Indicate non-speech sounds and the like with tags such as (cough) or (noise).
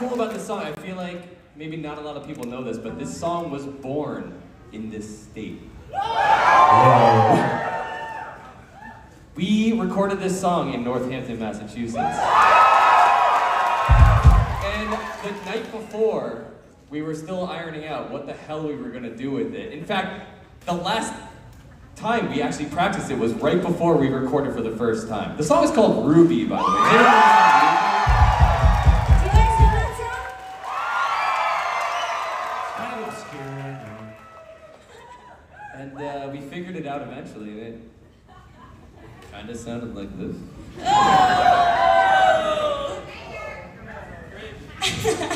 cool about this song, I feel like maybe not a lot of people know this, but this song was born in this state. We recorded this song in Northampton, Massachusetts. And the night before, we were still ironing out what the hell we were gonna do with it. In fact, the last time we actually practiced it was right before we recorded for the first time. The song is called Ruby, by the way. Obscure. you. And uh, we figured it out eventually, it kind of sounded like this. (laughs) (laughs)